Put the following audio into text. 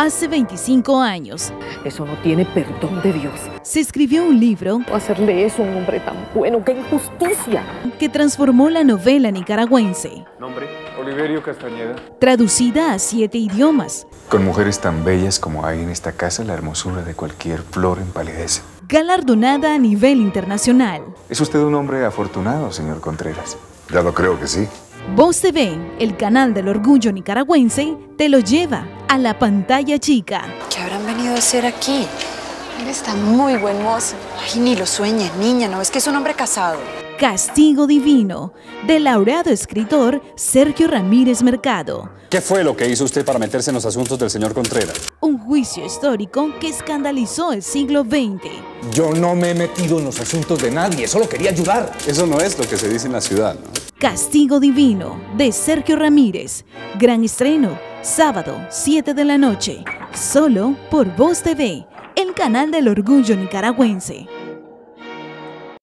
Hace 25 años Eso no tiene perdón de Dios. se escribió un libro Hacerle eso a un hombre tan bueno, qué injusticia. que transformó la novela nicaragüense, Nombre, Oliverio Castañeda. traducida a siete idiomas, Con mujeres tan bellas como hay en esta casa, la hermosura de cualquier flor empalidece. galardonada a nivel internacional. Es usted un hombre afortunado, señor Contreras. Ya lo creo que sí. Voz TV, el canal del orgullo nicaragüense, te lo lleva a la pantalla chica. ¿Qué habrán venido a hacer aquí? Él está muy buen mozo. Ay, ni lo sueñes, niña, ¿no es que es un hombre casado? Castigo Divino, del laureado escritor Sergio Ramírez Mercado. ¿Qué fue lo que hizo usted para meterse en los asuntos del señor Contreras? Un juicio histórico que escandalizó el siglo XX. Yo no me he metido en los asuntos de nadie, solo quería ayudar. Eso no es lo que se dice en la ciudad, ¿no? Castigo Divino, de Sergio Ramírez. Gran estreno, sábado, 7 de la noche. Solo por Voz TV, el canal del orgullo nicaragüense.